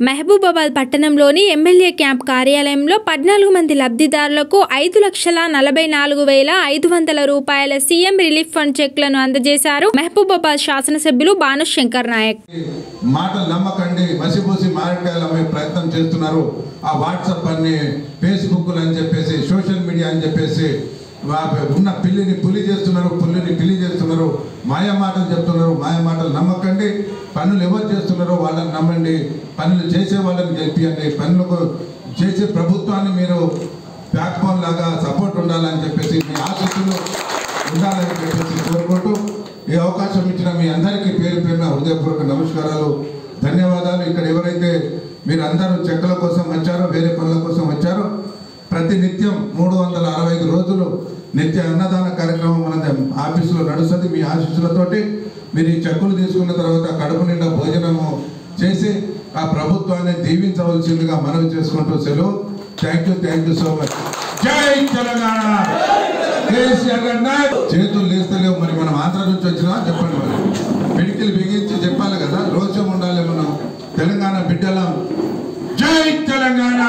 మహబూబాబాద్ పట్టణంలోని MLA camp కార్యాలయంలో పద్నాలుగు మంది లబ్ధిదారులకు ఐదు లక్షల నలభై నాలుగు వేల ఐదు వందల రూపాయల సీఎం రిలీఫ్ ఫండ్ చెక్లను అందజేశారు మహబూబాబాద్ శాసనసభ్యులు భానుశంకర్ నాయక్. మాటలు నమ్మకండి మసిపూసి మారకాయలు అమ్మే ప్రయత్నం చేస్తున్నారు. ఆ వాట్సాప్ అని ఫేస్బుక్ అని చెప్పేసి సోషల్ మీడియా అని చెప్పేసి ఉన్న పిల్లిని పులి చేస్తున్నారు పుల్లిని పిల్లి మాయ మాటలు చెప్తున్నారు మాయ మాటలు నమ్మకండి. పనులు ఎవరు చేస్తున్నారో వాళ్ళని నమ్మండి. పనులు చేసే వాళ్ళని గెలిపియండి. పనులకు చేసే ప్రభుత్వాన్ని మీరు ప్లాట్ఫామ్ లాగా సపోర్ట్ ఉండాలని చెప్పేసి మీ ఆశక్తులు ఉండాలని చెప్పేసి కోరుకుంటూ ఈ అవకాశం ఇచ్చిన మీ అందరికీ పేరు పేరున హృదయపూర్వక నమస్కారాలు ధన్యవాదాలు. ఇక్కడ ఎవరైతే మీరు అందరూ చెక్కల కోసం వచ్చారో వేరే పనుల కోసం వచ్చారో ప్రతి నిత్యం మూడు వందల అరవై ఐదు రోజులు నిత్య అన్నదాన కార్యక్రమం మన ఆఫీసులో నడుస్తుంది. మీ ఆశీస్సులతోటి మీరు ఈ చెక్కులు తీసుకున్న తర్వాత కడుపు నిండా భోజనము చేసి ఆ ప్రభుత్వాన్ని దీవించవలసిందిగా మనవి చేసుకుంటూ సెలవు. Thank you thank you so much జై తెలంగాణ! చేతులు లేస్తలేవు. మరి మనం ఆంధ్ర నుంచి వచ్చినా చెప్పండి మరి. పిడికిలు బిగించి చెప్పాలి కదా. రోషం ఉండాలి మనం. తెలంగాణ బిడ్డలం. జై తెలంగాణ!